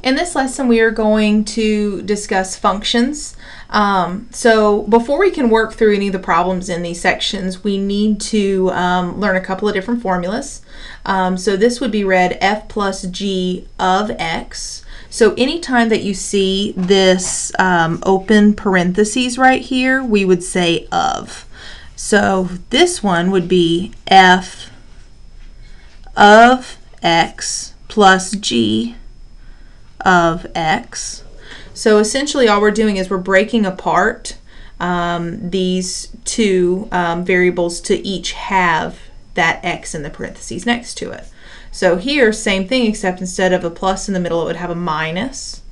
In this lesson, we are going to discuss functions. Um, so before we can work through any of the problems in these sections, we need to um, learn a couple of different formulas. Um, so this would be read f plus g of x. So anytime that you see this um, open parentheses right here, we would say of. So this one would be f of x plus g of x. So essentially all we're doing is we're breaking apart um, these two um, variables to each have that x in the parentheses next to it. So here, same thing, except instead of a plus in the middle, it would have a minus.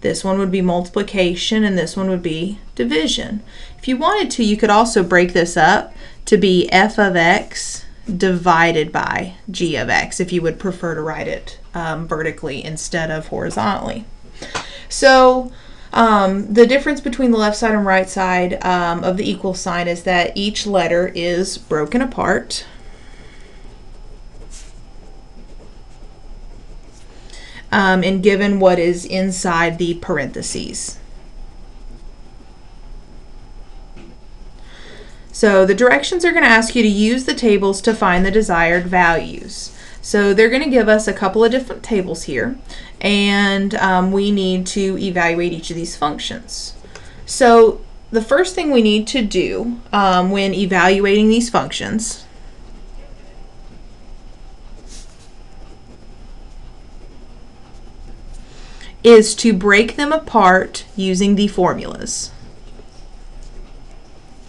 This one would be multiplication, and this one would be division. If you wanted to, you could also break this up to be f of x divided by g of x if you would prefer to write it um, vertically instead of horizontally. So um, the difference between the left side and right side um, of the equal sign is that each letter is broken apart. Um, and given what is inside the parentheses. So the directions are going to ask you to use the tables to find the desired values. So they're going to give us a couple of different tables here, and um, we need to evaluate each of these functions. So the first thing we need to do um, when evaluating these functions is to break them apart using the formulas.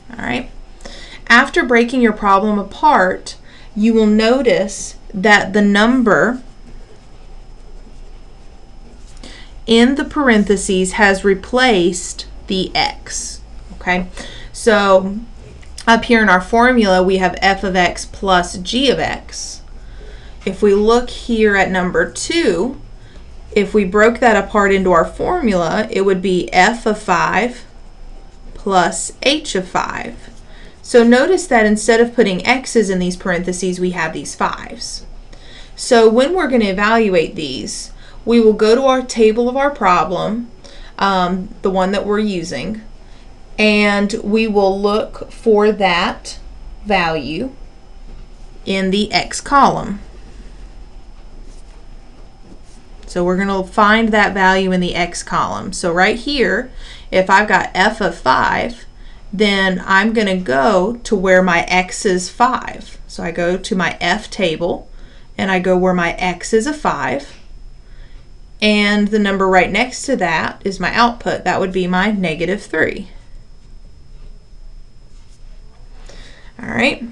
All right. After breaking your problem apart, you will notice that the number in the parentheses has replaced the x. Okay, so up here in our formula, we have f of x plus g of x. If we look here at number 2, if we broke that apart into our formula, it would be f of 5 plus h of 5. So notice that instead of putting x's in these parentheses, we have these 5's. So when we're going to evaluate these, we will go to our table of our problem, um, the one that we're using, and we will look for that value in the x column. So we're going to find that value in the x column. So right here, if I've got f of 5, then I'm going to go to where my x is 5. So I go to my F table and I go where my x is a 5 and the number right next to that is my output. That would be my negative 3. All right.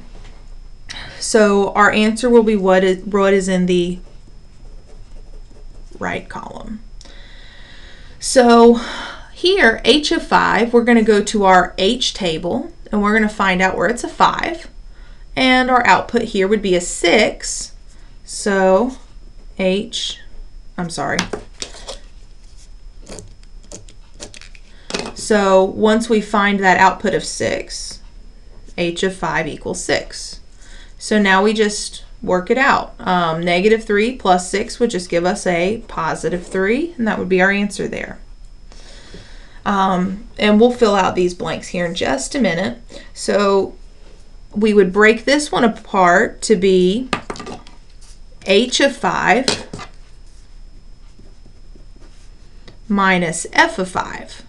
So our answer will be what is, what is in the right column. So here, h of 5, we're going to go to our h table, and we're going to find out where it's a 5. And our output here would be a 6. So h, I'm sorry. So once we find that output of 6, h of 5 equals 6. So now we just work it out. Um, negative 3 plus 6 would just give us a positive 3, and that would be our answer there. Um, and we'll fill out these blanks here in just a minute. So we would break this one apart to be h of 5 minus f of 5.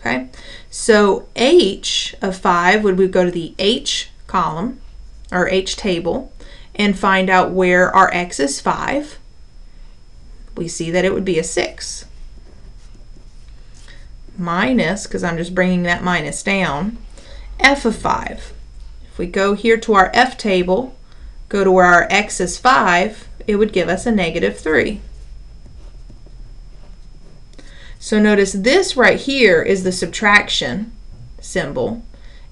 Okay, so h of 5 would we go to the h column or h table and find out where our x is 5. We see that it would be a 6 minus, because I'm just bringing that minus down, f of 5. If we go here to our f table, go to where our x is 5, it would give us a negative 3. So notice this right here is the subtraction symbol,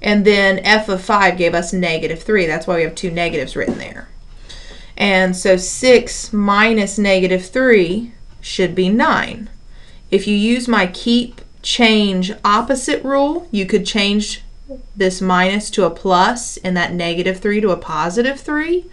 and then f of 5 gave us negative 3. That's why we have two negatives written there. And so 6 minus negative 3 should be 9. If you use my keep change opposite rule, you could change this minus to a plus and that negative 3 to a positive 3.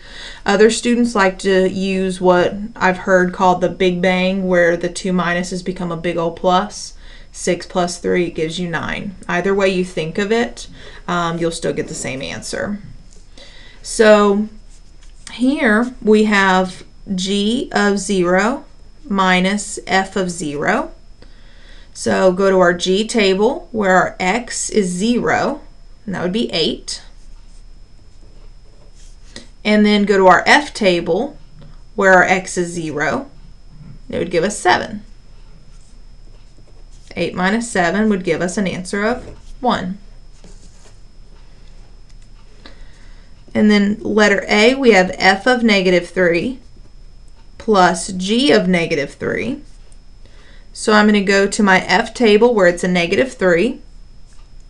Other students like to use what I've heard called the Big Bang, where the two minuses become a big old plus. 6 plus 3 gives you 9. Either way you think of it, um, you'll still get the same answer. So here we have g of 0 minus f of 0. So go to our g table where our x is 0, and that would be 8. And then go to our f table where our x is 0, it would give us 7. 8 minus 7 would give us an answer of 1. And then letter A, we have f of negative 3 plus g of negative 3. So I'm going to go to my f table where it's a negative 3,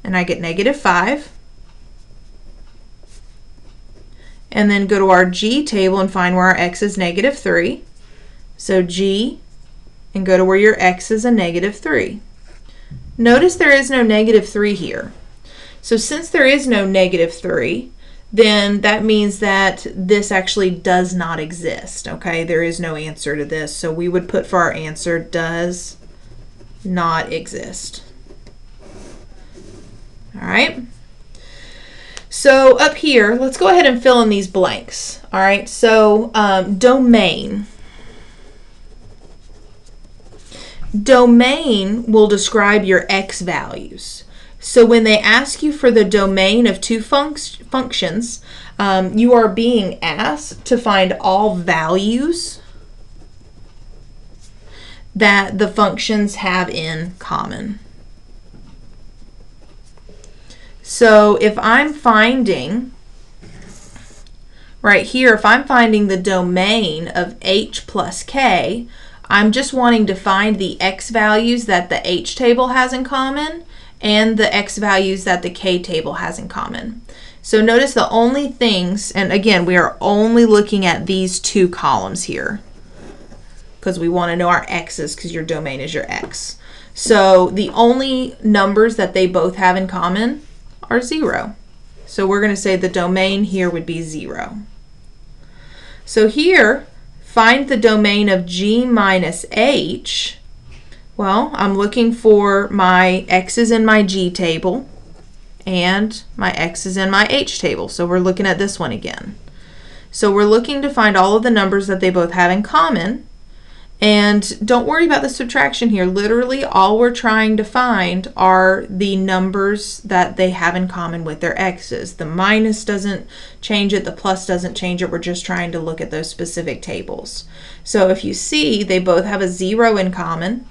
and I get negative 5. And then go to our g table and find where our x is negative 3. So g, and go to where your x is a negative 3. Notice there is no negative 3 here. So since there is no negative 3, then that means that this actually does not exist, okay? There is no answer to this, so we would put for our answer does not exist. All right? So up here, let's go ahead and fill in these blanks. All right, so um, domain. Domain will describe your x values. So when they ask you for the domain of two func functions, um, you are being asked to find all values that the functions have in common. So if I'm finding, right here, if I'm finding the domain of h plus k, I'm just wanting to find the x values that the h table has in common and the x values that the k table has in common. So notice the only things, and again, we are only looking at these two columns here because we want to know our x's because your domain is your x. So the only numbers that they both have in common are 0. So we're going to say the domain here would be 0. So here, find the domain of g minus h. Well, I'm looking for my x's in my g table and my x's in my h table. So we're looking at this one again. So we're looking to find all of the numbers that they both have in common. And don't worry about the subtraction here. Literally, all we're trying to find are the numbers that they have in common with their x's. The minus doesn't change it, the plus doesn't change it. We're just trying to look at those specific tables. So if you see, they both have a 0 in common,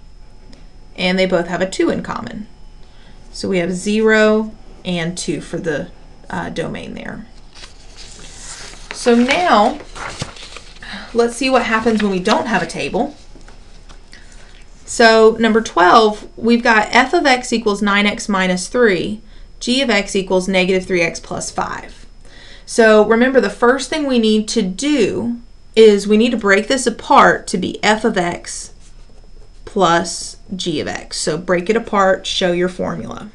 and they both have a 2 in common. So we have 0 and 2 for the uh, domain there. So now, let's see what happens when we don't have a table. So number 12, we've got f of x equals 9x minus 3, g of x equals negative 3x plus 5. So remember the first thing we need to do is we need to break this apart to be f of x plus g of x. So break it apart, show your formula.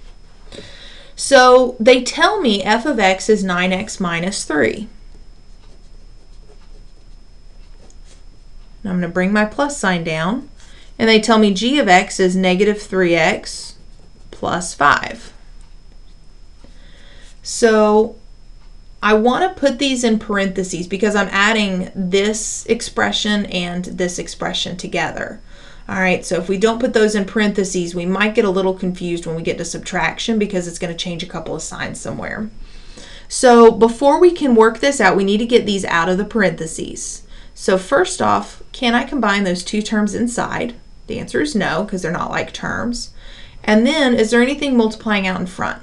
So they tell me f of x is 9x minus 3. I'm going to bring my plus sign down. And they tell me g of x is negative 3x plus 5. So I want to put these in parentheses because I'm adding this expression and this expression together. All right, so if we don't put those in parentheses, we might get a little confused when we get to subtraction because it's going to change a couple of signs somewhere. So before we can work this out, we need to get these out of the parentheses. So first off, can I combine those two terms inside? The answer is no, because they're not like terms. And then, is there anything multiplying out in front?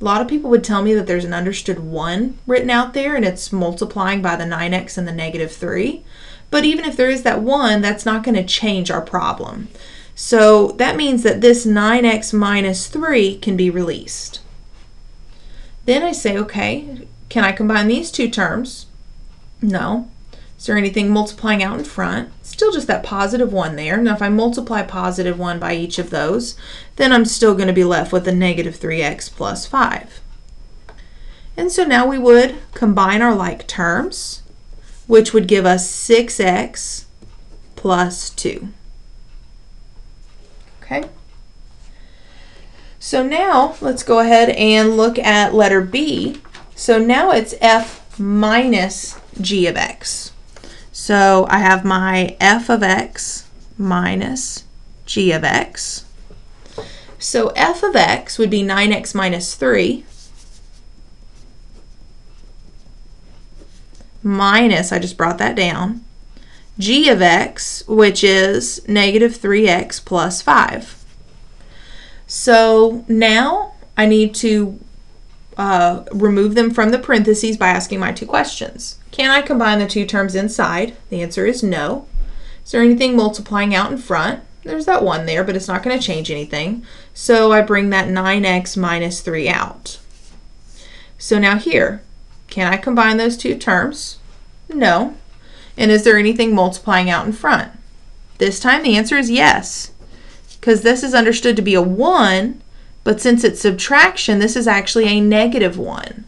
A lot of people would tell me that there's an understood 1 written out there, and it's multiplying by the 9x and the negative 3. But even if there is that 1, that's not going to change our problem. So that means that this 9x minus 3 can be released. Then I say, okay, can I combine these two terms? No. Is there anything multiplying out in front? Still just that positive 1 there. Now if I multiply positive 1 by each of those, then I'm still going to be left with a negative 3x plus 5. And so now we would combine our like terms, which would give us 6x plus 2. Okay. So now let's go ahead and look at letter B. So now it's f minus g of x. So I have my f of x minus g of x. So f of x would be 9x minus 3 minus, I just brought that down, g of x, which is negative 3x plus 5. So now I need to uh, remove them from the parentheses by asking my two questions. Can I combine the two terms inside? The answer is no. Is there anything multiplying out in front? There's that 1 there, but it's not going to change anything. So I bring that 9x minus 3 out. So now here, can I combine those two terms? No. And is there anything multiplying out in front? This time the answer is yes, because this is understood to be a 1, but since it's subtraction, this is actually a negative 1.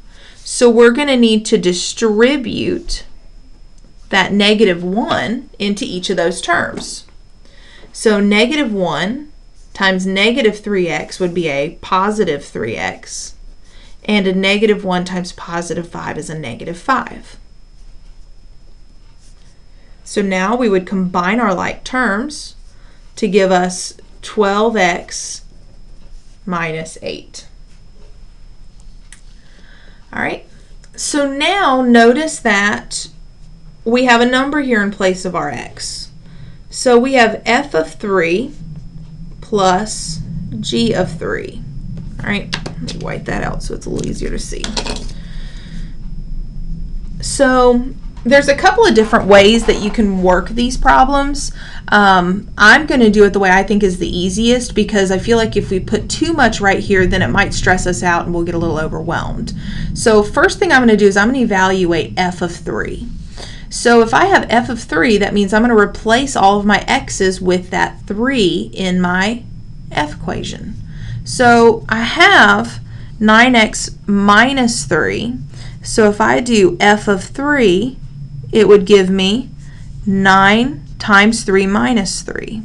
So we're going to need to distribute that negative 1 into each of those terms. So negative 1 times negative 3x would be a positive 3x, and a negative 1 times positive 5 is a negative 5. So now we would combine our like terms to give us 12x minus 8. All right, so now notice that we have a number here in place of our x. So we have f of 3 plus g of 3. All right, let me white that out so it's a little easier to see. So there's a couple of different ways that you can work these problems. Um, I'm going to do it the way I think is the easiest because I feel like if we put too much right here, then it might stress us out and we'll get a little overwhelmed. So first thing I'm going to do is I'm going to evaluate f of 3. So if I have f of 3, that means I'm going to replace all of my x's with that 3 in my f equation. So I have 9x minus 3. So if I do f of 3, it would give me 9 times 3 minus 3.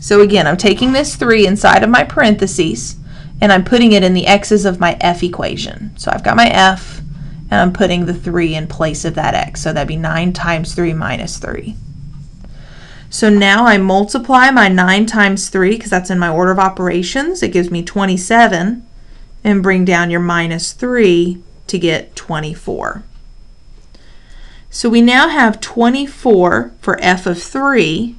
So again, I'm taking this 3 inside of my parentheses and I'm putting it in the x's of my f equation. So I've got my f and I'm putting the 3 in place of that x. So that'd be 9 times 3 minus 3. So now I multiply my 9 times 3 because that's in my order of operations. It gives me 27 and bring down your minus 3 to get 24. So we now have 24 for f of 3.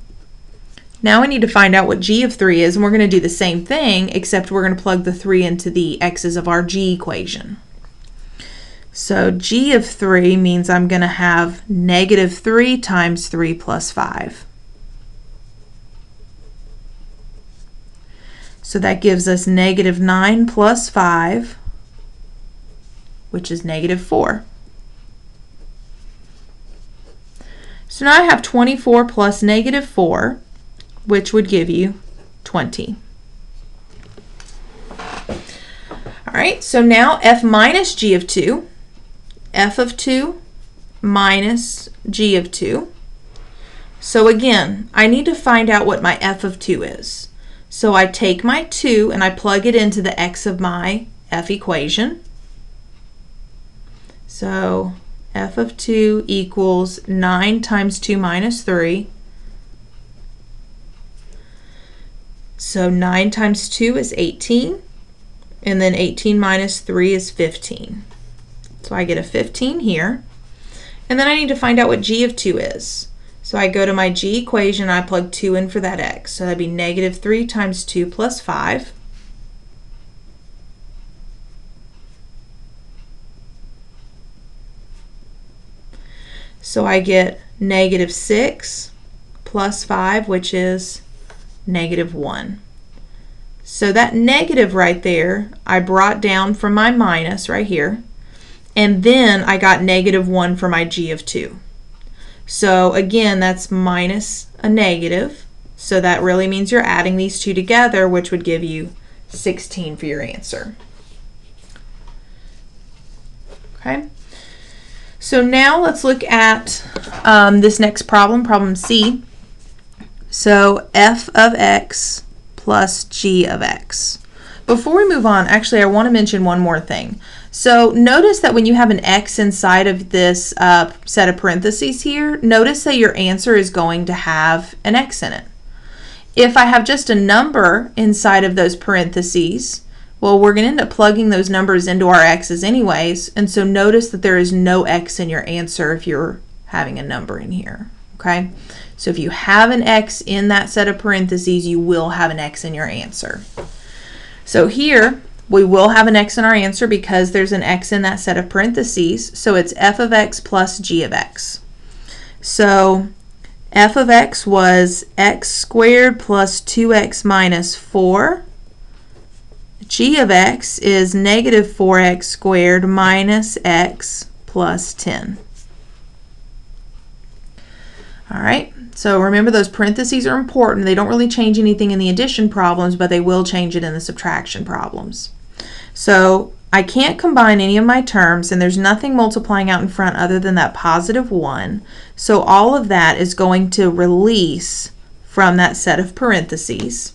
Now we need to find out what g of 3 is, and we're going to do the same thing, except we're going to plug the 3 into the x's of our g equation. So g of 3 means I'm going to have negative 3 times 3 plus 5. So that gives us negative 9 plus 5 which is negative 4. So now I have 24 plus negative 4, which would give you 20. All right, so now f minus g of 2, f of 2 minus g of 2. So again, I need to find out what my f of 2 is. So I take my 2 and I plug it into the x of my f equation. So f of 2 equals 9 times 2 minus 3. So 9 times 2 is 18. And then 18 minus 3 is 15. So I get a 15 here. And then I need to find out what g of 2 is. So I go to my g equation, I plug 2 in for that x. So that'd be negative 3 times 2 plus 5. So I get negative 6 plus 5, which is negative 1. So that negative right there, I brought down from my minus right here. And then I got negative 1 for my g of 2. So again, that's minus a negative. So that really means you're adding these two together, which would give you 16 for your answer. Okay. So now let's look at um, this next problem, problem C. So f of x plus g of x. Before we move on, actually, I want to mention one more thing. So notice that when you have an x inside of this uh, set of parentheses here, notice that your answer is going to have an x in it. If I have just a number inside of those parentheses, well, we're going to end up plugging those numbers into our x's anyways, and so notice that there is no x in your answer if you're having a number in here, okay? So if you have an x in that set of parentheses, you will have an x in your answer. So here, we will have an x in our answer because there's an x in that set of parentheses, so it's f of x plus g of x. So f of x was x squared plus 2x minus 4 g of x is negative 4x squared minus x plus 10. All right, so remember those parentheses are important. They don't really change anything in the addition problems, but they will change it in the subtraction problems. So I can't combine any of my terms, and there's nothing multiplying out in front other than that positive 1. So all of that is going to release from that set of parentheses.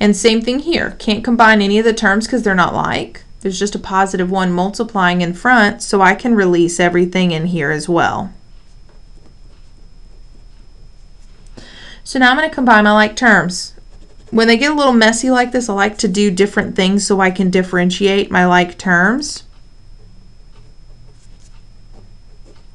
And same thing here. Can't combine any of the terms because they're not like. There's just a positive 1 multiplying in front, so I can release everything in here as well. So now I'm going to combine my like terms. When they get a little messy like this, I like to do different things so I can differentiate my like terms.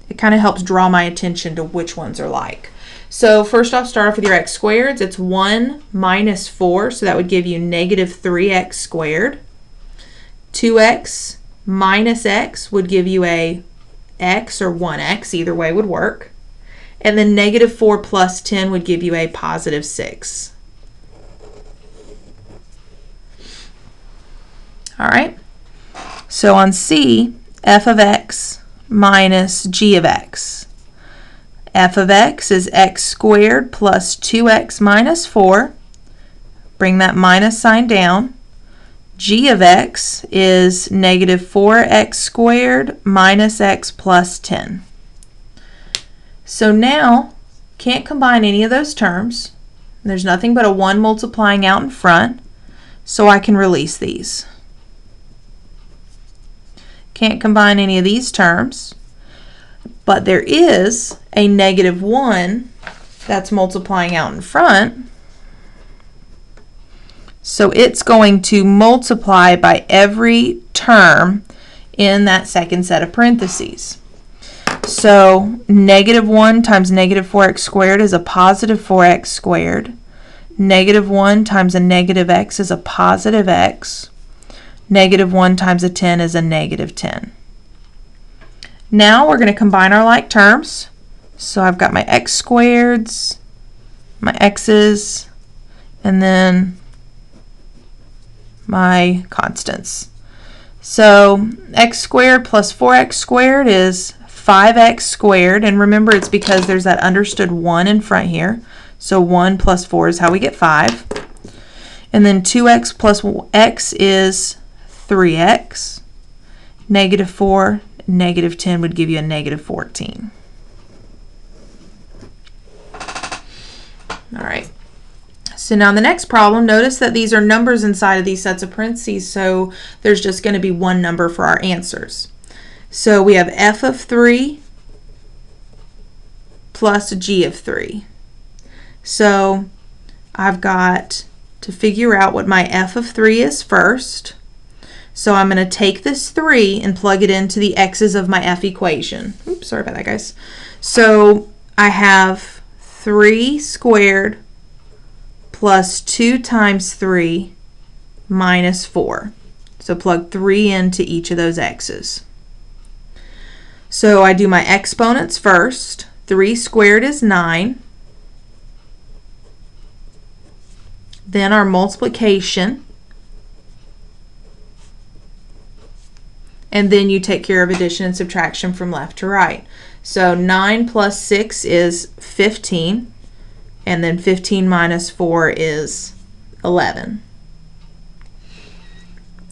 It kind of helps draw my attention to which ones are like. So first off, start off with your x squareds. It's 1 minus 4, so that would give you negative 3x squared. 2x minus x would give you a x or 1x, either way would work. And then negative 4 plus 10 would give you a positive 6. All right, so on C, f of x minus g of x f of x is x squared plus 2x minus 4. Bring that minus sign down. g of x is negative 4x squared minus x plus 10. So now, can't combine any of those terms. There's nothing but a 1 multiplying out in front, so I can release these. Can't combine any of these terms. But there is a negative 1 that's multiplying out in front. So it's going to multiply by every term in that second set of parentheses. So negative 1 times negative 4x squared is a positive 4x squared. Negative 1 times a negative x is a positive x. Negative 1 times a 10 is a negative 10. Now we're going to combine our like terms. So I've got my x squareds, my x's, and then my constants. So x squared plus 4x squared is 5x squared. And remember, it's because there's that understood 1 in front here. So 1 plus 4 is how we get 5. And then 2x plus x is 3x. Negative 4 negative 10 would give you a negative 14. All right. So now the next problem, notice that these are numbers inside of these sets of parentheses, so there's just going to be one number for our answers. So we have f of 3 plus g of 3. So I've got to figure out what my f of 3 is first. So I'm going to take this 3 and plug it into the x's of my f equation. Oops, sorry about that, guys. So I have 3 squared plus 2 times 3 minus 4. So plug 3 into each of those x's. So I do my exponents first. 3 squared is 9. Then our multiplication. And then you take care of addition and subtraction from left to right. So 9 plus 6 is 15, and then 15 minus 4 is 11.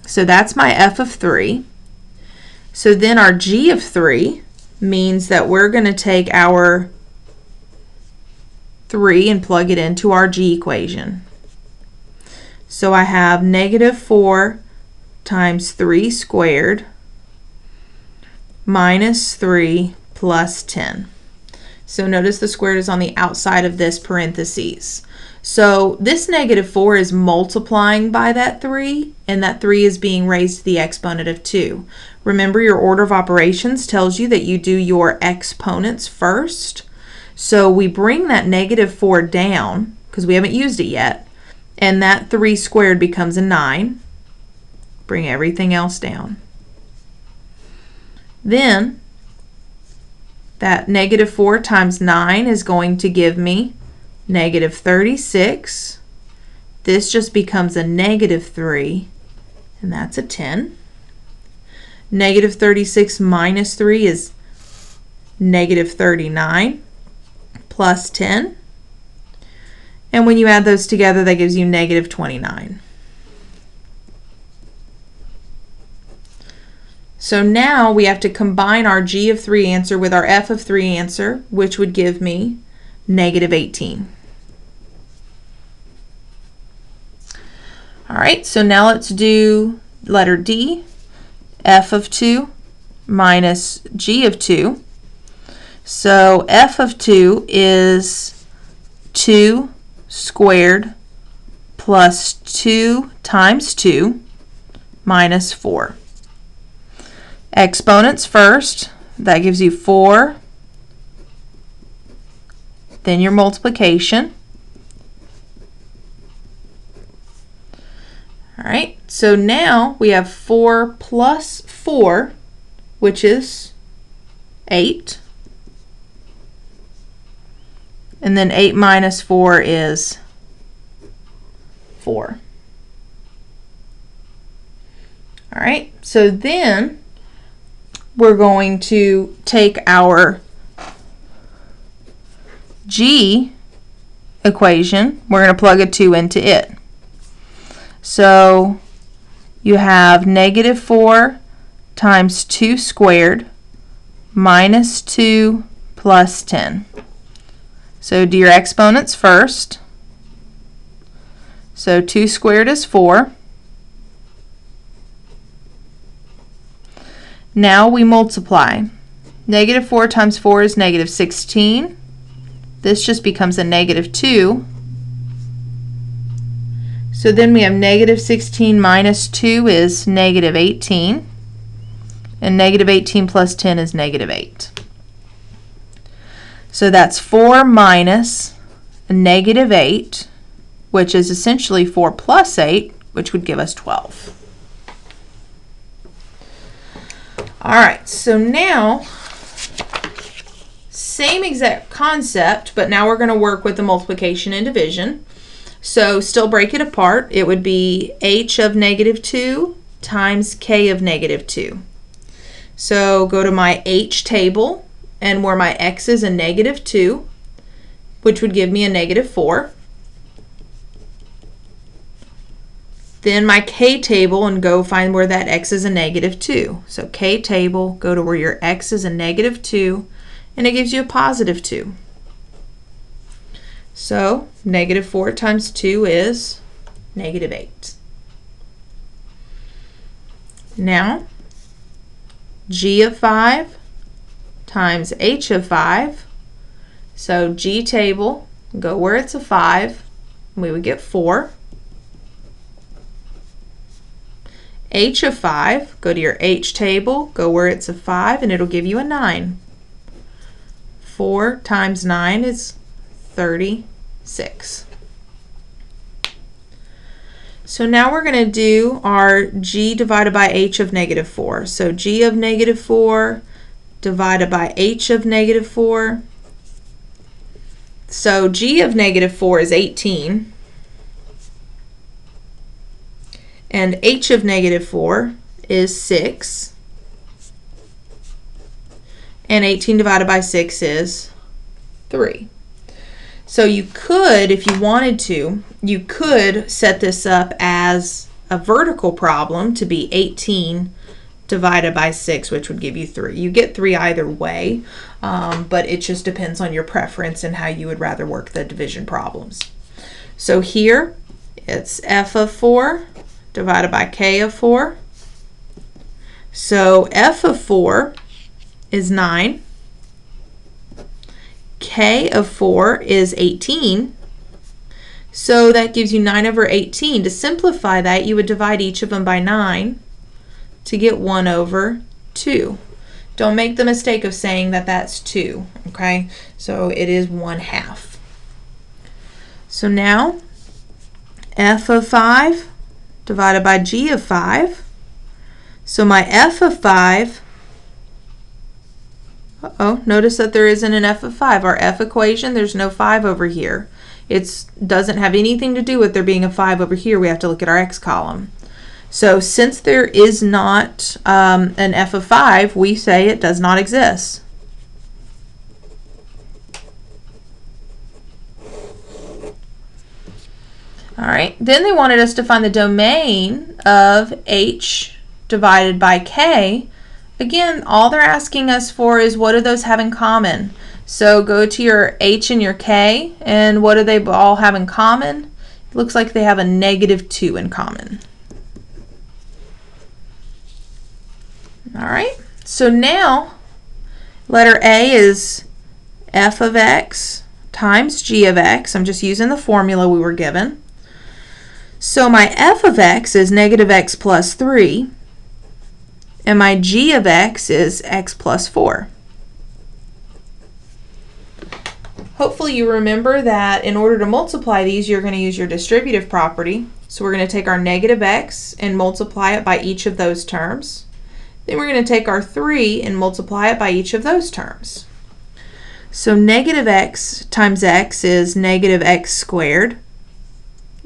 So that's my f of 3. So then our g of 3 means that we're going to take our 3 and plug it into our g equation. So I have negative 4 times 3 squared minus 3 plus 10. So notice the squared is on the outside of this parentheses. So this negative 4 is multiplying by that 3, and that 3 is being raised to the exponent of 2. Remember your order of operations tells you that you do your exponents first. So we bring that negative 4 down, because we haven't used it yet, and that 3 squared becomes a 9. Bring everything else down. Then that negative 4 times 9 is going to give me negative 36. This just becomes a negative 3, and that's a 10. Negative 36 minus 3 is negative 39 plus 10. And when you add those together, that gives you negative 29. So now we have to combine our g of 3 answer with our f of 3 answer, which would give me negative 18. All right, so now let's do letter D, f of 2 minus g of 2. So f of 2 is 2 squared plus 2 times 2 minus 4. Exponents first, that gives you 4. Then your multiplication. All right, so now we have 4 plus 4, which is 8. And then 8 minus 4 is 4. All right, so then we're going to take our G equation, we're going to plug a 2 into it. So you have negative 4 times 2 squared minus 2 plus 10. So do your exponents first. So 2 squared is 4. Now we multiply. Negative 4 times 4 is negative 16. This just becomes a negative 2. So then we have negative 16 minus 2 is negative 18. And negative 18 plus 10 is negative 8. So that's 4 minus negative 8, which is essentially 4 plus 8, which would give us 12. All right, so now, same exact concept, but now we're going to work with the multiplication and division. So still break it apart. It would be h of negative 2 times k of negative 2. So go to my h table, and where my x is a negative 2, which would give me a negative 4. Then my k table and go find where that x is a negative 2. So k table, go to where your x is a negative 2, and it gives you a positive 2. So negative 4 times 2 is negative 8. Now, g of 5 times h of 5. So g table, go where it's a 5, we would get 4. H of 5, go to your h table, go where it's a 5, and it'll give you a 9. 4 times 9 is 36. So now we're going to do our g divided by h of negative 4. So g of negative 4 divided by h of negative 4. So g of negative 4 is 18. And h of negative 4 is 6. And 18 divided by 6 is 3. So you could, if you wanted to, you could set this up as a vertical problem to be 18 divided by 6, which would give you 3. You get 3 either way, um, but it just depends on your preference and how you would rather work the division problems. So here, it's f of 4 divided by k of 4. So f of 4 is 9. k of 4 is 18. So that gives you 9 over 18. To simplify that, you would divide each of them by 9 to get 1 over 2. Don't make the mistake of saying that that's 2, okay? So it is 1 half. So now, f of 5 divided by g of 5. So my f of 5, uh oh notice that there isn't an f of 5. Our f equation, there's no 5 over here. It doesn't have anything to do with there being a 5 over here. We have to look at our x column. So since there is not um, an f of 5, we say it does not exist. All right, then they wanted us to find the domain of h divided by k. Again, all they're asking us for is what do those have in common? So go to your h and your k, and what do they all have in common? It looks like they have a negative 2 in common. All right, so now letter A is f of x times g of x. I'm just using the formula we were given. So my f of x is negative x plus 3, and my g of x is x plus 4. Hopefully you remember that in order to multiply these, you're going to use your distributive property. So we're going to take our negative x and multiply it by each of those terms. Then we're going to take our 3 and multiply it by each of those terms. So negative x times x is negative x squared.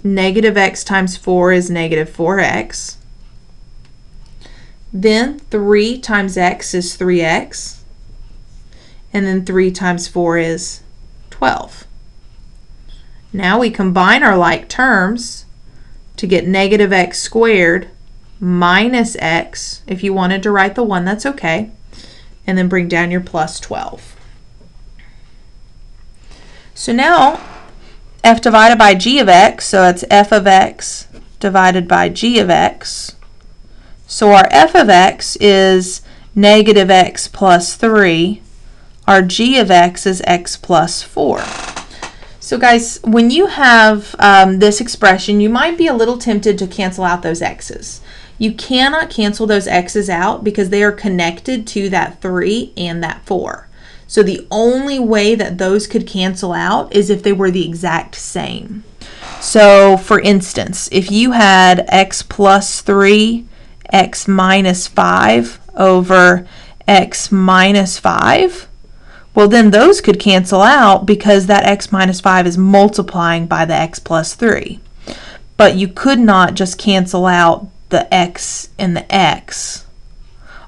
Negative x times 4 is negative 4x. Then 3 times x is 3x. And then 3 times 4 is 12. Now we combine our like terms to get negative x squared minus x. If you wanted to write the 1, that's okay. And then bring down your plus 12. So now f divided by g of x, so it's f of x divided by g of x. So our f of x is negative x plus 3. Our g of x is x plus 4. So guys, when you have um, this expression, you might be a little tempted to cancel out those x's. You cannot cancel those x's out because they are connected to that 3 and that 4. So the only way that those could cancel out is if they were the exact same. So for instance, if you had x plus 3, x minus 5 over x minus 5, well then those could cancel out because that x minus 5 is multiplying by the x plus 3. But you could not just cancel out the x and the x.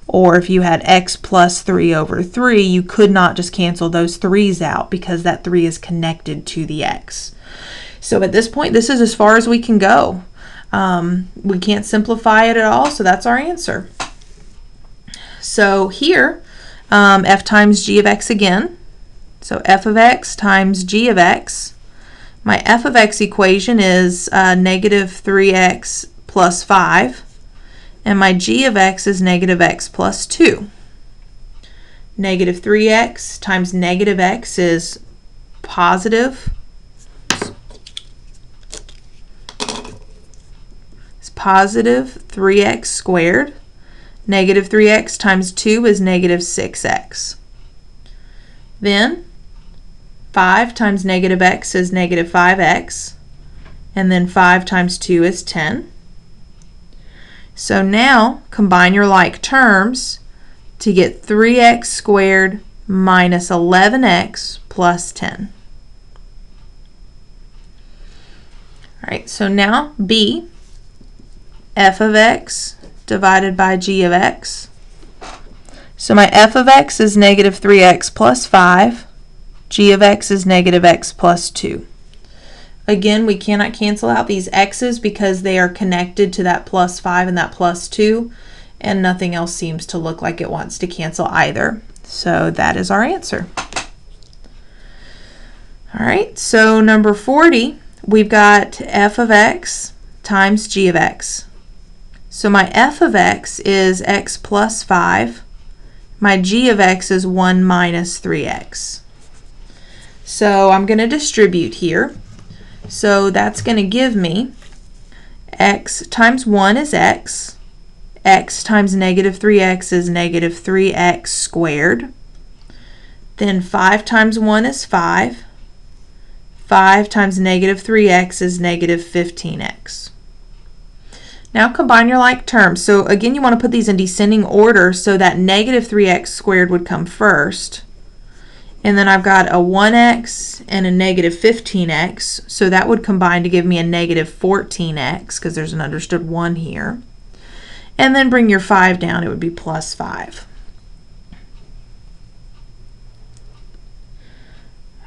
Or if you had x plus 3 over 3, you could not just cancel those 3's out because that 3 is connected to the x. So at this point, this is as far as we can go. Um, we can't simplify it at all, so that's our answer. So here, um, f times g of x again. So f of x times g of x. My f of x equation is uh, negative 3x plus 5, and my g of x is negative x plus 2. Negative 3x times negative x is positive. It's positive 3x squared. Negative 3x times 2 is negative 6x. Then 5 times negative x is negative 5x. And then 5 times 2 is 10. So now combine your like terms to get 3x squared minus 11x plus 10. All right, so now b, f of x divided by g of x. So my f of x is negative 3x plus 5. g of x is negative x plus 2. Again, we cannot cancel out these x's because they are connected to that plus 5 and that plus 2. and nothing else seems to look like it wants to cancel either. So that is our answer. All right, so number 40, we've got f of x times g of x. So my f of x is x plus 5. My g of x is 1 minus 3x. So I'm going to distribute here. So that's going to give me x times 1 is x. x times negative 3x is negative 3x squared. Then 5 times 1 is 5. 5 times negative 3x is negative 15x. Now combine your like terms. So again, you want to put these in descending order so that negative 3x squared would come first. And then I've got a 1x and a negative 15x. So that would combine to give me a negative 14x because there's an understood 1 here. And then bring your 5 down. It would be plus 5.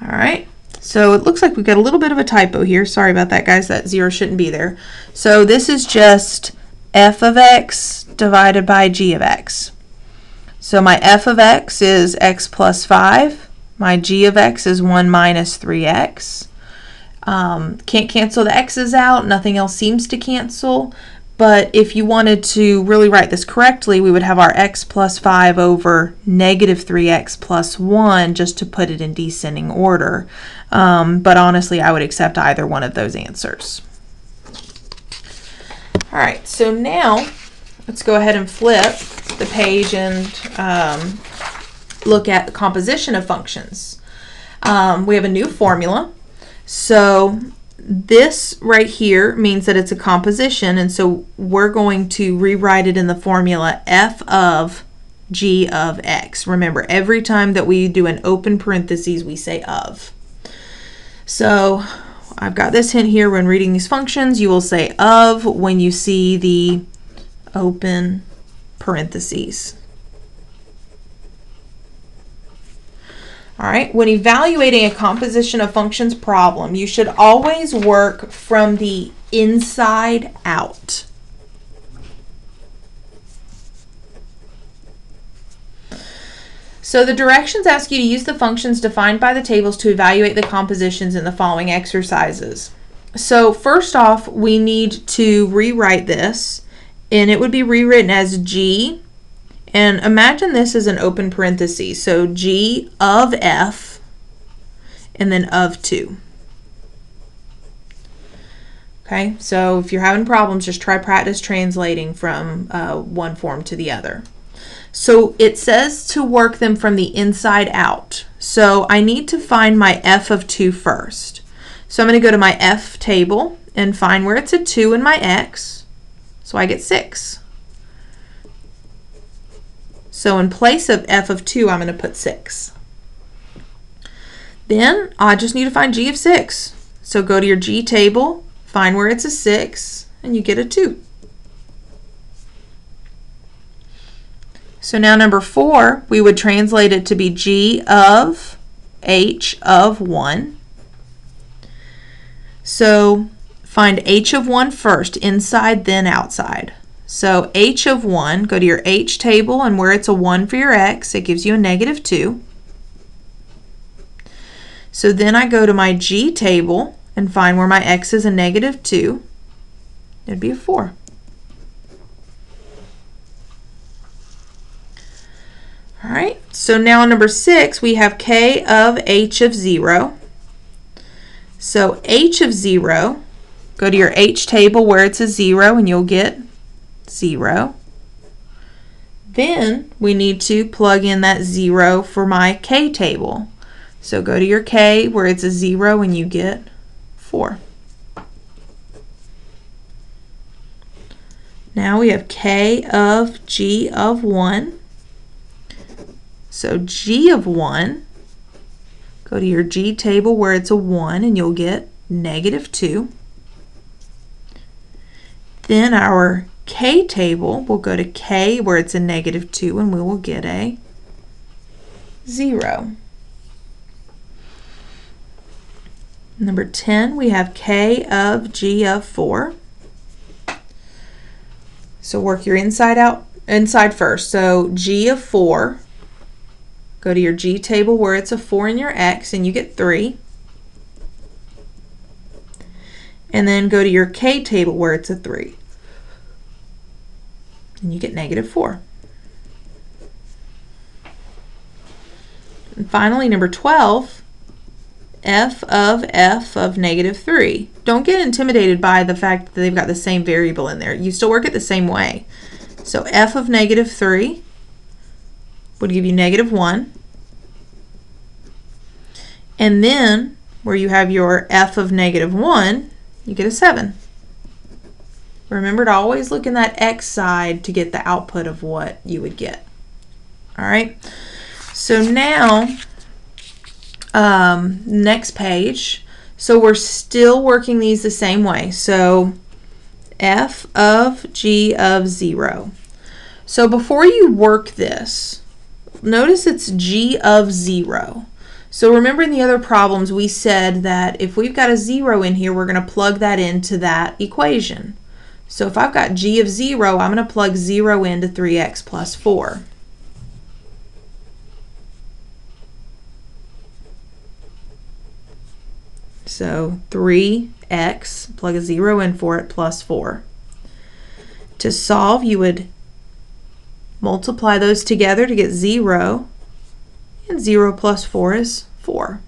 All right. So it looks like we've got a little bit of a typo here. Sorry about that, guys. That zero shouldn't be there. So this is just f of x divided by g of x. So my f of x is x plus 5. My g of x is 1 minus 3x. Um, can't cancel the x's out. Nothing else seems to cancel. But if you wanted to really write this correctly, we would have our x plus 5 over negative 3x plus 1 just to put it in descending order. Um, but honestly, I would accept either one of those answers. All right, so now let's go ahead and flip the page and um, look at the composition of functions. Um, we have a new formula. So this right here means that it's a composition, and so we're going to rewrite it in the formula f of g of x. Remember, every time that we do an open parentheses, we say of. So I've got this hint here when reading these functions. You will say of when you see the open parentheses. All right, when evaluating a composition of functions problem, you should always work from the inside out. So the directions ask you to use the functions defined by the tables to evaluate the compositions in the following exercises. So first off, we need to rewrite this, and it would be rewritten as G and imagine this as an open parenthesis. So G of F and then of 2. Okay, so if you're having problems, just try practice translating from uh, one form to the other. So it says to work them from the inside out. So I need to find my f of 2 first. So I'm going to go to my f table and find where it's a 2 in my x. So I get 6. So in place of f of 2, I'm going to put 6. Then I just need to find g of 6. So go to your g table, find where it's a 6, and you get a 2. So now number 4, we would translate it to be g of h of 1. So find h of 1 first, inside then outside. So h of 1, go to your h table, and where it's a 1 for your x, it gives you a negative 2. So then I go to my g table and find where my x is a negative 2. It'd be a 4. All right, so now number 6, we have k of h of 0. So h of 0, go to your h table where it's a 0, and you'll get 0. Then we need to plug in that 0 for my k table. So go to your k where it's a 0 and you get 4. Now we have k of g of 1. So g of 1, go to your g table where it's a 1 and you'll get negative 2. Then our k table, we'll go to k where it's a negative 2 and we will get a 0. Number 10, we have k of g of 4. So work your inside out inside first. So g of 4, go to your g table where it's a 4 in your x, and you get 3. And then go to your k table where it's a 3, and you get negative 4. And finally, number 12, f of f of negative 3. Don't get intimidated by the fact that they've got the same variable in there. You still work it the same way. So f of negative 3 would give you negative 1. And then, where you have your f of negative 1, you get a 7. Remember to always look in that x side to get the output of what you would get. All right, so now, um, next page. So we're still working these the same way. So f of g of 0. So before you work this, notice it's g of 0. So remember in the other problems we said that if we've got a 0 in here, we're going to plug that into that equation. So if I've got g of 0, I'm going to plug 0 into 3x plus 4. So 3x, plug a 0 in for it, plus 4. To solve, you would multiply those together to get 0, and 0 plus 4 is 4.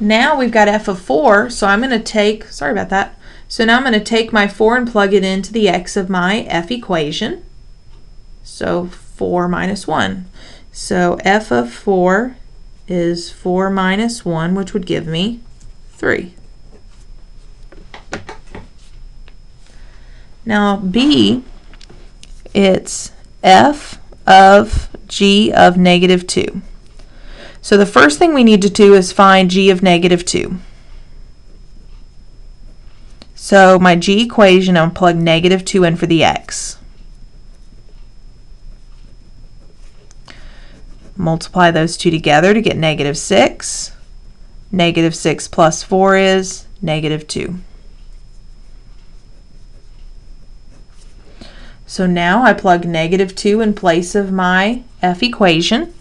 Now we've got f of 4, so I'm going to take, sorry about that, so now I'm going to take my 4 and plug it into the x of my f equation. So 4 minus 1. So f of 4 is 4 minus 1, which would give me 3. Now b, it's f of g of negative 2. So the first thing we need to do is find g of negative 2. So my g equation, I'll plug negative 2 in for the x. Multiply those two together to get negative 6. Negative 6 plus 4 is negative 2. So now I plug negative 2 in place of my f equation.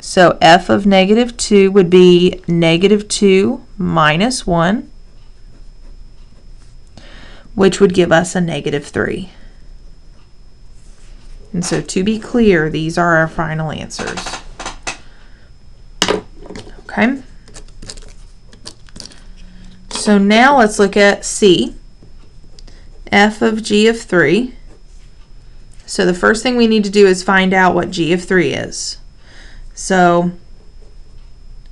So f of negative 2 would be negative 2 minus 1, which would give us a negative 3. And so to be clear, these are our final answers. Okay. So now let's look at C. f of g of 3. So the first thing we need to do is find out what g of 3 is. So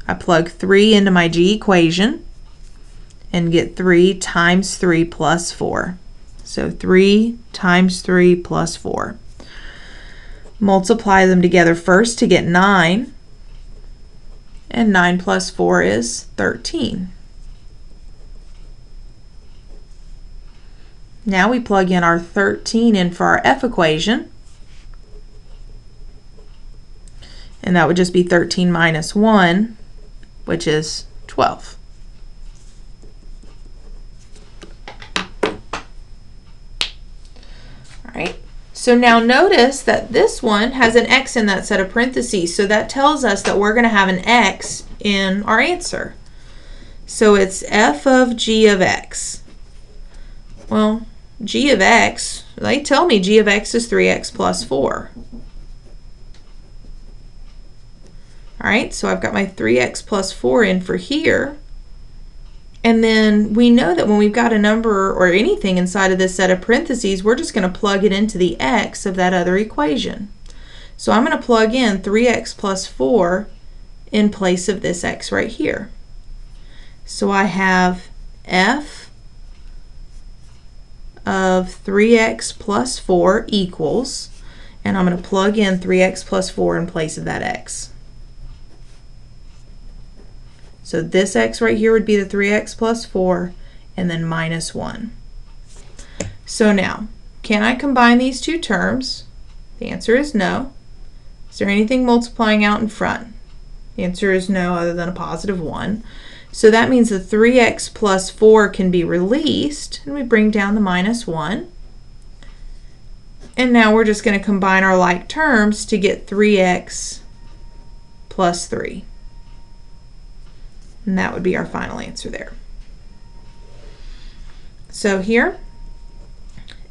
I plug 3 into my g equation and get 3 times 3 plus 4. So 3 times 3 plus 4. Multiply them together first to get 9. And 9 plus 4 is 13. Now we plug in our 13 in for our f equation. And that would just be 13 minus 1, which is 12. All right. So now notice that this one has an x in that set of parentheses. So that tells us that we're going to have an x in our answer. So it's f of g of x. Well, g of x, they tell me g of x is 3x plus 4. All right, so I've got my 3x plus 4 in for here. And then we know that when we've got a number or anything inside of this set of parentheses, we're just going to plug it into the x of that other equation. So I'm going to plug in 3x plus 4 in place of this x right here. So I have f of 3x plus 4 equals, and I'm going to plug in 3x plus 4 in place of that x. So this x right here would be the 3x plus 4, and then minus 1. So now, can I combine these two terms? The answer is no. Is there anything multiplying out in front? The answer is no other than a positive 1. So that means the 3x plus 4 can be released, and we bring down the minus 1. And now we're just going to combine our like terms to get 3x plus 3. And that would be our final answer there. So here,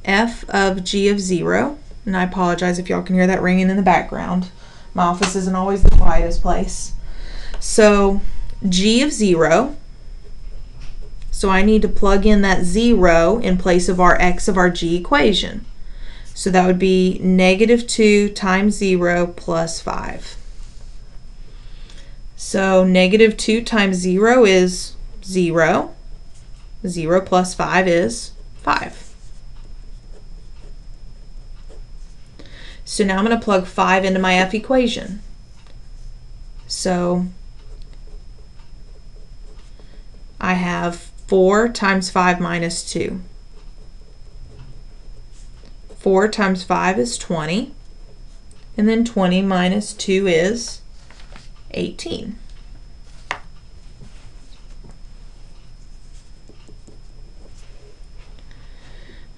f of g of 0, and I apologize if y'all can hear that ringing in the background. My office isn't always the quietest place. So g of 0, so I need to plug in that 0 in place of our x of our g equation. So that would be negative 2 times 0 plus 5. So negative 2 times 0 is 0. 0 plus 5 is 5. So now I'm going to plug 5 into my f equation. So I have 4 times 5 minus 2. 4 times 5 is 20. And then 20 minus 2 is 18.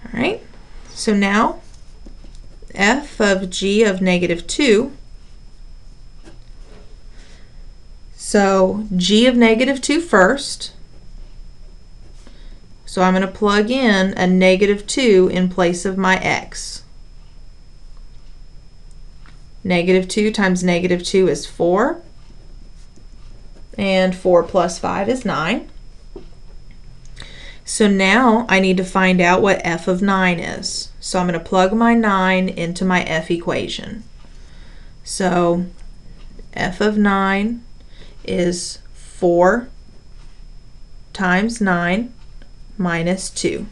All right, so now f of g of negative 2. So g of negative 2 first. So I'm going to plug in a negative 2 in place of my x. Negative 2 times negative 2 is 4. And 4 plus 5 is 9. So now I need to find out what f of 9 is. So I'm going to plug my 9 into my f equation. So f of 9 is 4 times 9 minus 2.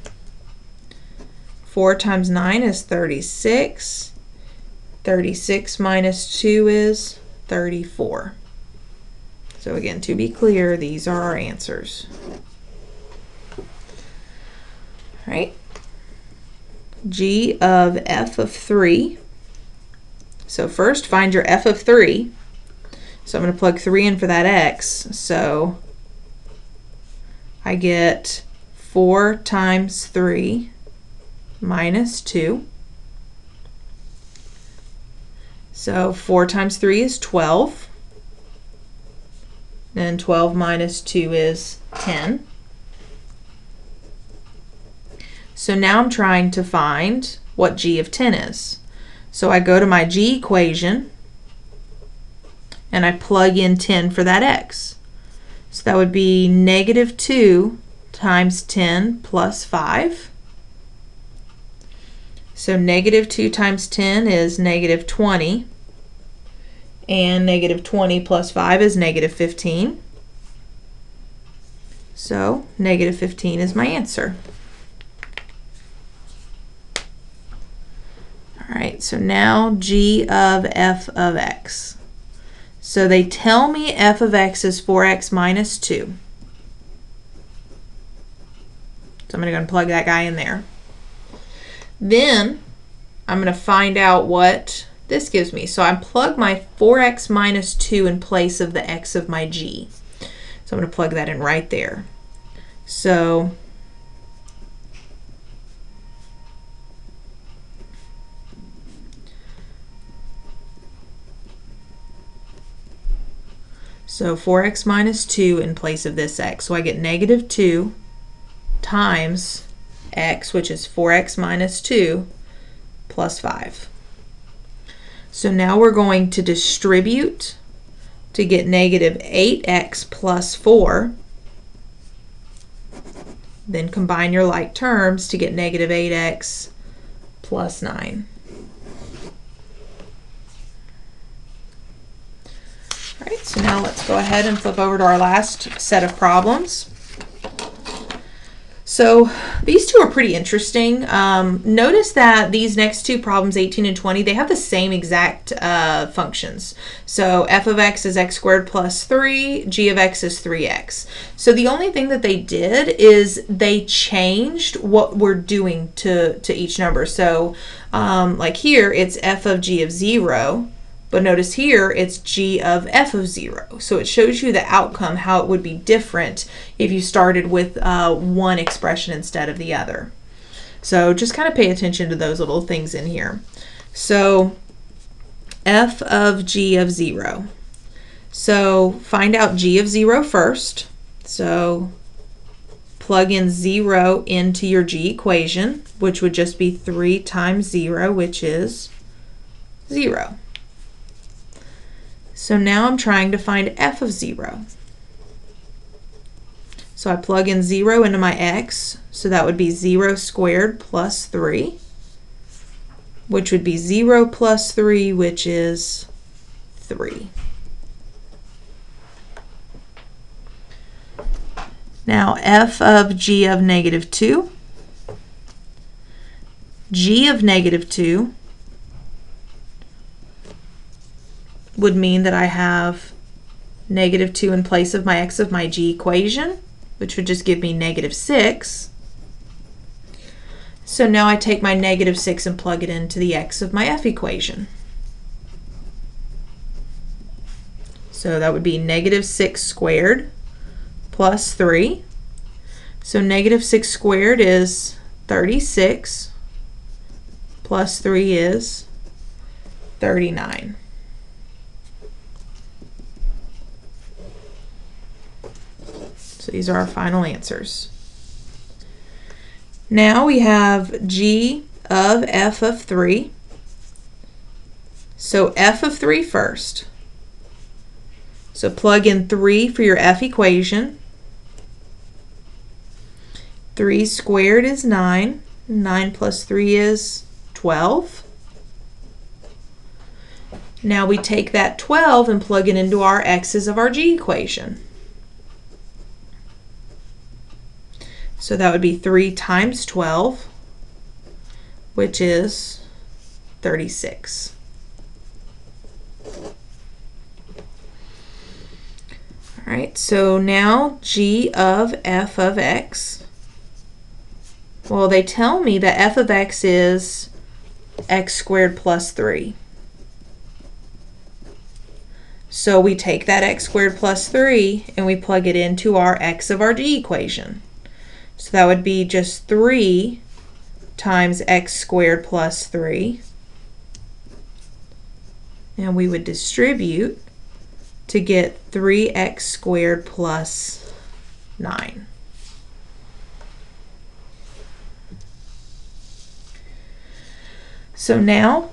4 times 9 is 36. 36 minus 2 is 34. So again, to be clear, these are our answers. All right. G of f of 3. So first, find your f of 3. So I'm going to plug 3 in for that x. So I get 4 times 3 minus 2. So 4 times 3 is 12. And 12 minus 2 is 10. So now I'm trying to find what g of 10 is. So I go to my g equation and I plug in 10 for that x. So that would be negative 2 times 10 plus 5. So negative 2 times 10 is negative 20. And negative 20 plus 5 is negative 15. So negative 15 is my answer. All right, so now g of f of x. So they tell me f of x is 4x minus 2. So I'm going to go and plug that guy in there. Then I'm going to find out what this gives me. So I plug my 4x minus 2 in place of the x of my g. So I'm going to plug that in right there. So So 4x minus 2 in place of this x. So I get negative 2 times x, which is 4x minus 2, plus 5. So now we're going to distribute to get negative 8x plus 4. Then combine your like terms to get negative 8x plus 9. All right, so now let's go ahead and flip over to our last set of problems. So these two are pretty interesting. Um, notice that these next two problems, 18 and 20, they have the same exact uh, functions. So f of x is x squared plus 3, g of x is 3x. So the only thing that they did is they changed what we're doing to, to each number. So um, like here, it's f of g of 0 But notice here it's g of f of 0. So it shows you the outcome, how it would be different if you started with uh, one expression instead of the other. So just kind of pay attention to those little things in here. So f of g of 0. So find out g of 0 first. So plug in 0 into your g equation, which would just be 3 times 0, which is 0. So now I'm trying to find f of 0. So I plug in 0 into my x, so that would be 0 squared plus 3, which would be 0 plus 3, which is 3. Now f of g of negative 2, g of negative 2 would mean that I have negative 2 in place of my x of my g equation, which would just give me negative 6. So now I take my negative 6 and plug it into the x of my f equation. So that would be negative 6 squared plus 3. So negative 6 squared is 36 plus 3 is 39. These are our final answers. Now we have g of f of 3. So f of 3 first. So plug in 3 for your f equation. 3 squared is 9. 9 plus 3 is 12. Now we take that 12 and plug it into our x's of our g equation. So that would be 3 times 12, which is 36. All right, so now g of f of x. Well, they tell me that f of x is x squared plus 3. So we take that x squared plus 3 and we plug it into our x of our g equation. So that would be just 3 times x squared plus 3. And we would distribute to get 3x squared plus 9. So now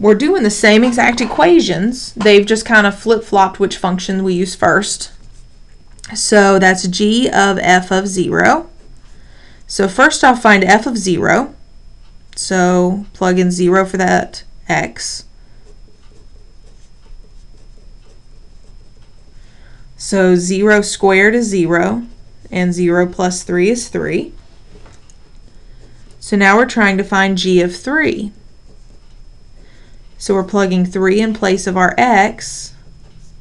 we're doing the same exact equations. They've just kind of flip-flopped which function we use first. So that's g of f of 0 so first I'll find f of 0. So plug in 0 for that x. So 0 squared is 0, and 0 plus 3 is 3. So now we're trying to find g of 3. So we're plugging 3 in place of our x,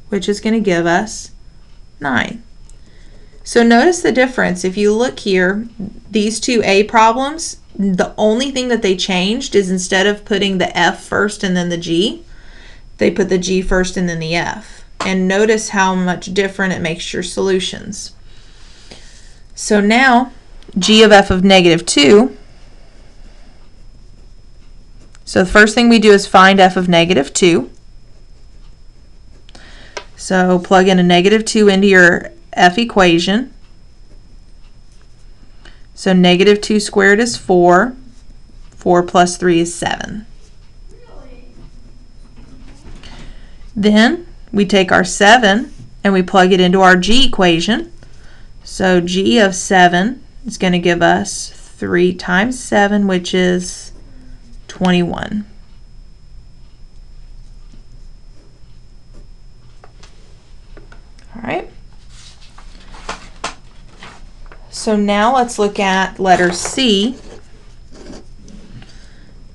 which is going to give us 9. So notice the difference. If you look here, these two A problems, the only thing that they changed is instead of putting the F first and then the G, they put the G first and then the F. And notice how much different it makes your solutions. So now, G of F of negative 2. So the first thing we do is find F of negative 2. So plug in a negative 2 into your f equation. So negative 2 squared is 4. 4 plus 3 is 7. Then we take our 7 and we plug it into our g equation. So g of 7 is going to give us 3 times 7, which is 21. All right. So now let's look at letter C.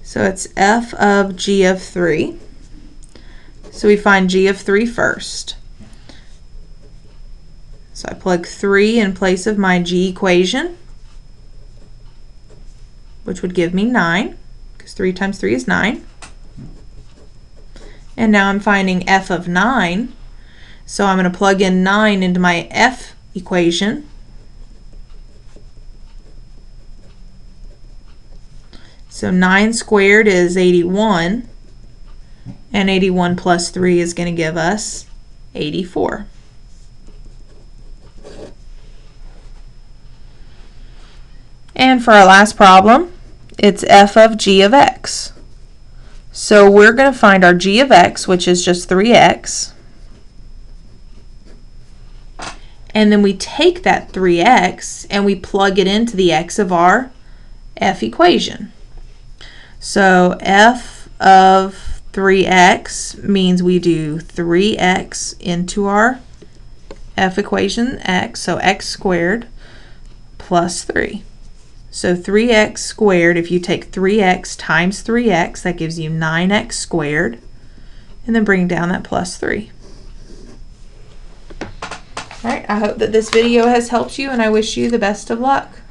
So it's f of g of 3. So we find g of 3 first. So I plug 3 in place of my g equation, which would give me 9, because 3 times 3 is 9. And now I'm finding f of 9. So I'm going to plug in 9 into my f equation. So 9 squared is 81. And 81 plus 3 is going to give us 84. And for our last problem, it's f of g of x. So we're going to find our g of x, which is just 3x. And then we take that 3x and we plug it into the x of our f equation. So f of 3x means we do 3x into our f equation x, so x squared plus 3. So 3x squared, if you take 3x times 3x, that gives you 9x squared. And then bring down that plus 3. All right, I hope that this video has helped you and I wish you the best of luck.